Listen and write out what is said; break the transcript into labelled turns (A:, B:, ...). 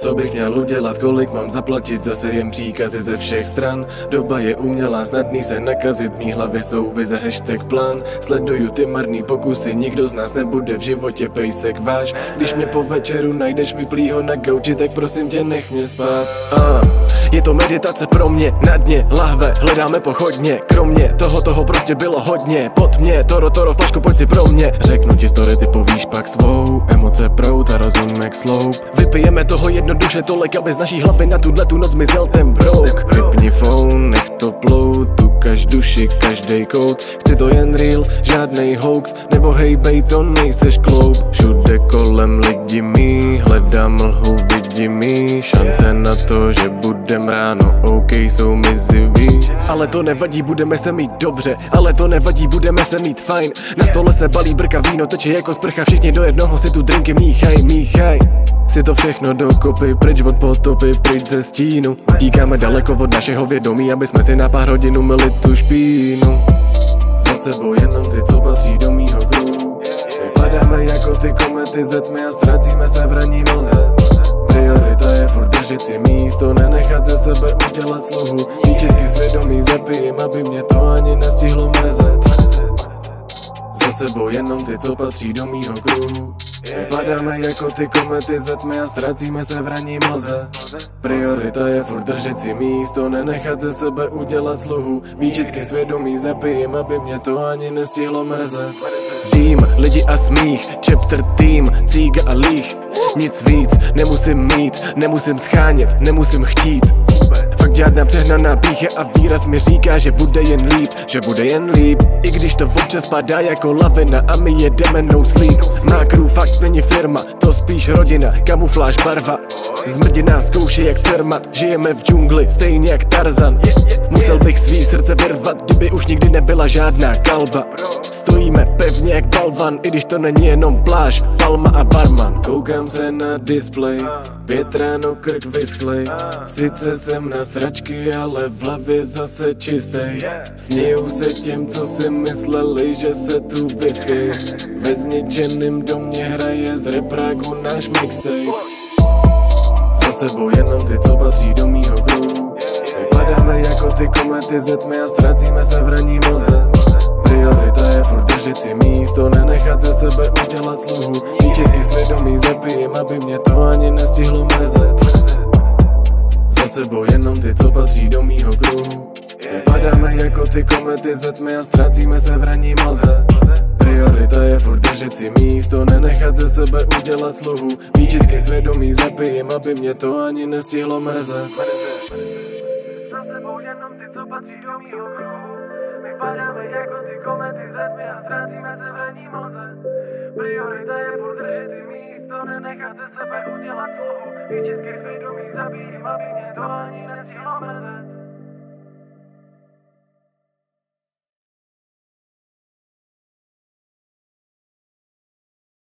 A: Co bych měl udělat, kolik mám zaplatit, zase jen příkazy ze všech stran. Doba je umělá, snadný se nakazit, mý hlavě jsou vize, hashtag plán. Sleduju ty marný pokusy, nikdo z nás nebude v životě pejsek váš. Když mě po večeru najdeš vyplýho na gauči, tak prosím tě nech mě spát. Uh. Je to meditace pro mě, na dně, lahve, hledáme pochodně. Kromě toho, toho prostě bylo hodně. Pod mě, toro, toro, flašku, pojď si pro mě. Řeknu ti story, ty povíš pak svou. Emoce prout a rozum jak sloup. Vypijeme toho jednoduše tolik, aby z naší hlavy na tuhle tu noc zmizel ten brouk. Vypni phone, nech to plout, tu kaž duši, každej kout Chci to jen real, žádnej hoax, nebo hej bej, to nejseš kloup Všude kolem lidi mý, hledám lhu vidí Šance na to, že budem ráno, OK, jsou mizivý. Ale to nevadí, budeme se mít dobře, ale to nevadí, budeme se mít fajn. Na stole se balí brka víno, teče jako sprcha, všichni do jednoho si tu drinky míchaj, míchaj. Si to všechno dokopy, pryč od potopy, pryč ze stínu. Tíkáme daleko od našeho vědomí, aby jsme si na pár hodin umyli tu špínu. Za sebou jenom ty, co patří do mýho kruhu. Vypadáme jako ty komety ze tmy a ztrácíme se v raní mlze místo, nenechat ze sebe udělat sluhu. Výčitky svědomí zapijím, aby mě to ani nestihlo mrzet. Za sebou jenom ty, co patří do mýho kruhu. Vypadáme jako ty komety ze tmy a ztrácíme se v raní mlze. Priorita je furt držet si místo, nenechat ze sebe udělat sluhu. Výčitky svědomí zapijím, aby mě to ani nestihlo mrzet. Tým, lidi a smích, chapter tým, cíga a líh Nic víc, nemusím mít, nemusím schánět, nemusím chtít. Fakt žádná přehnaná píche a výraz mi říká, že bude jen líp, že bude jen líp. I když to občas padá jako lavina a my jedeme no sleep. Má crew fakt není firma, to spíš rodina, kamufláž barva Zmrděná zkouší jak cermat, žijeme v džungli, stejně jak Tarzan. Musel bych svý srdce vyrvat, kdyby už nikdy nebyla žádná kalba. Stojíme pevně jak balvan, i když to není jenom pláž, palma a barman. Koukám se na display, pět ráno krk vyschlej. Sice jsem na sračky, ale v hlavě zase čistej. Směju se těm, co si mysleli, že se tu vyspěj. Ve zničeným domě hraje z repráku náš mixtape Za sebou jenom ty, co patří do mýho kruhu. Vypadáme jako ty komety ze tmy a ztrácíme se v raní mlze. Priorita je furt držet si místo, nenechat ze sebe udělat sluhu. Výčitky svědomí zapijím, aby mě to ani nestihlo mrzet. Za sebou jenom ty, co patří do mýho kruhu. Vypadáme jako ty komety ze tmy a ztrácíme se v raní mlze Priorita je furt držet si místo, nenechat ze sebe udělat sluhu. Výčitky svědomí zapijím, aby mě to ani nestihlo mrzet.
B: Za sebou jenom ty, co patří do mýho kruhu. Vypadáme jako ty komety ze tmy a ztrácíme se v raní mlze. Priorita je furt držet si místo, nenechat ze sebe udělat slohu Výčitky svědomí zabijím, aby mě to ani nestihlo mrzet